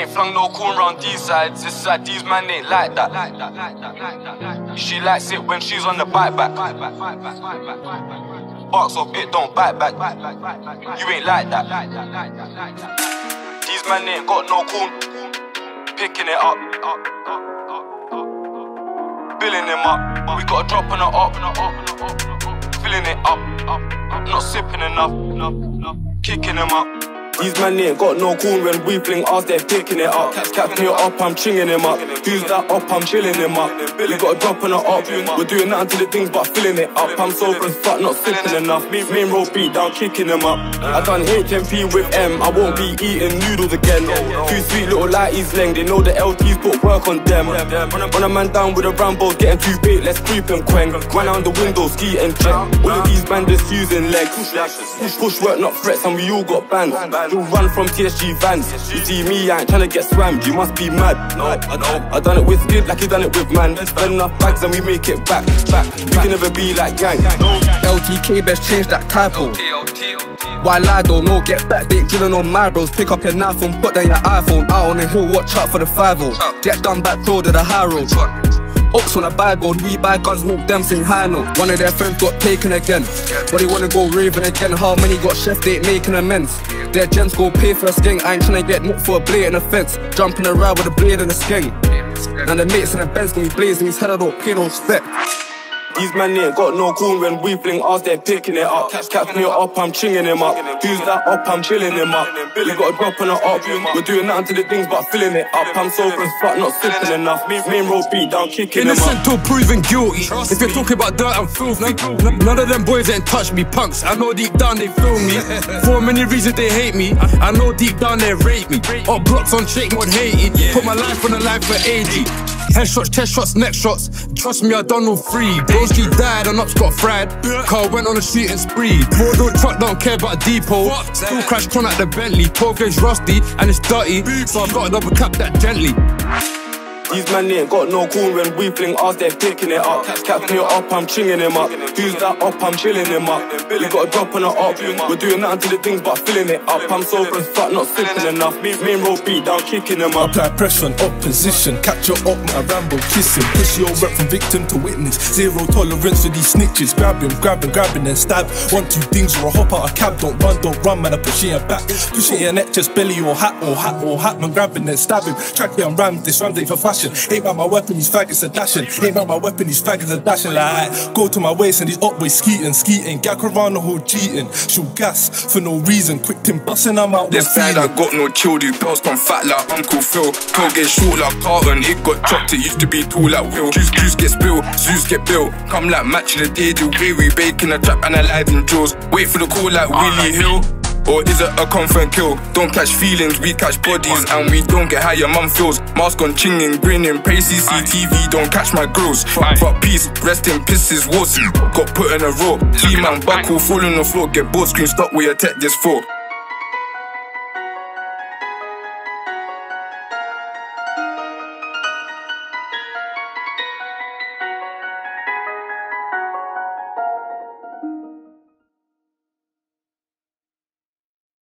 ain't flung no corn round these sides. This side, these man ain't like that. She likes it when she's on the bike back. Box off, it don't bite back. You ain't like that. These man ain't got no corn. Picking it up. Billing him up. We got a drop on the up. Filling it up. Not sipping enough. Kicking him up. These man ain't got no cool when we fling ours, they're picking it up. Catch me up, I'm chinging him up. Who's that up, I'm chilling him up. We got a drop on the up. We're doing nothing to the things but filling it up. I'm sober as fuck, not sipping enough. Main road beat down, kicking him up. I done HMP with M, I won't be eating noodles again. Two sweet little lighties leng, they know the LTs put work on them. When a man down with a Rambo, getting too big, let's creep and quang. Run out the window, ski and check. All of these just using legs. Push, push, work, not threats, and we all got bands. You'll run from TSG vans. You see me, I ain't trying to get swammed, you must be mad. No, I know. I done it with Skid like he done it with man. Spend enough bags and we make it back, back. We can never be like gang. LTK best change that typo. Why lie though? No, get back, they drilling on my bros. Pick up your knife and put down your iPhone. Out on the hill, watch out for the 5 Get done back road to the high road. Ops on a buy gold, we buy guns, smoke them sing high. One of their friends got taken again. But they wanna go raving again. How many got chef, they ain't making amends. Their gents go pay for a skeng. I ain't tryna get knocked for a blade and fence. Jumping around with a blade and a skeng. Now the mates in the Benz gonna be blazing his head, I don't pay no respect. These man ain't got no cool when we fling ours, they're picking it up. Catch me up, I'm chinging him up. Who's that up, I'm chilling him up. We got a drop on the up. We're doing nothing to the things but filling it up. I'm sober as fuck, not sipping enough. Main road beat down, kicking him up. Innocent till proven guilty. If you're talking about dirt, I'm filthy. None of them boys ain't touch me, punks. I know deep down they feel me. For many reasons they hate me. I know deep down they rate me. Up blocks on shake mode hated. Put my life on the line for AG. Headshots, chest shots, neck shots. Trust me, I done all free. Broski died and ups got fried. Car went on a shooting spree. Four door truck don't care about a depot. Still crash con at the Bentley. 12 gauge rusty and it's dirty. So I gotta double cap that gently. These man ain't got no cool when we fling ours, they're picking it up. Catch me up, I'm chinging him up. Who's that up, I'm chilling him up. We got a drop on the up. We're doing nothing to the things but filling it up. I'm sober as fuck, not sipping enough. Main road beat down, kicking him up. Apply pressure on opposition. Catch your up, my Rambo kissing. Push your rep from victim to witness. Zero tolerance for these snitches. Grab him, grab him, grab him, then stab. One, two things or a hop out a cab. Don't run, don't run, man. I push your back. Push your neck, just belly or hat or hat or hat, man. Grab him, then stab him. Track me on ram, this ain't for fashion. Ain't about my weapon, these faggots are dashing. Ain't about my weapon, these faggots are dashing. Like, go to my waist and these up boys skeeting, skeeting. Gack around the whole cheating. Shoot gas for no reason. Quick tim busting, I'm out. This side I got no chill, these bells come fat like Uncle Phil. Toe get short like Carlton, it got chopped, it used to be tall like Will. Juice, juice get spilled, Zeus get built. Come like match of the day, the way we bake in a trap, analyzing jaws. Wait for the call like ah, Willie Hill. Or is it a confirm kill? Don't catch feelings, we catch bodies and we don't get how your mum feels. Mask on chinging, grinning, pray CCTV, don't catch my grills. Fuck peace, rest in pisses, Warsi. Got put in a row. Three man buckle, fall on the floor, get board screen, stop where your tech just for.